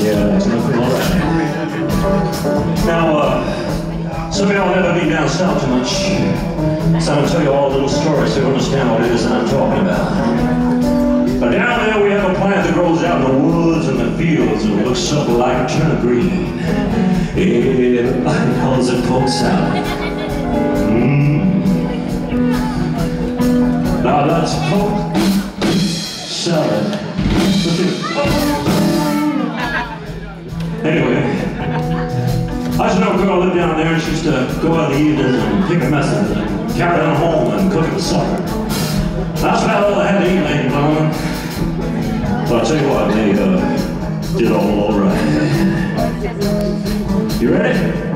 Yeah, right. Now, uh, some of y'all never been down south too much. So I'm gonna tell you all a little story so you understand what it is that I'm talking about. But down there we have a plant that grows out in the woods and the fields and looks something like a turnip green. Everybody calls it poke salad. Mm. Now that's poke salad. Anyway, I just know a girl lived down there and she used to go out in the evenings and pick a message and carry them home and cook it supper. That's about all I had to eat late in London. But I'll tell you what, they uh, did all alright. You ready?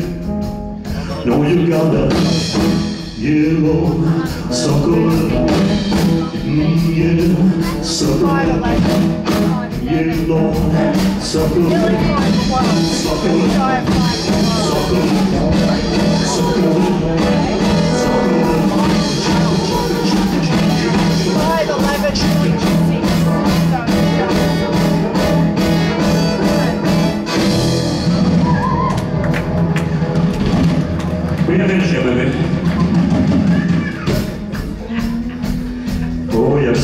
Salad. No, you gotta, yeah, Lord. Suck mm, yeah. Suck a little, 5'11". yeah, Finished yet. Oh, you're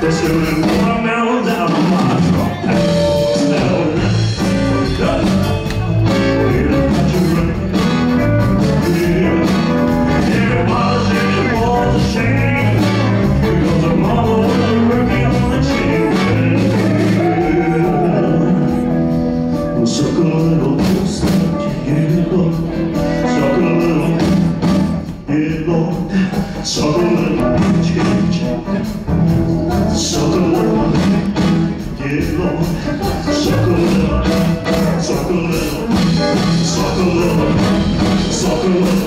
they stood in watermelon Senhor.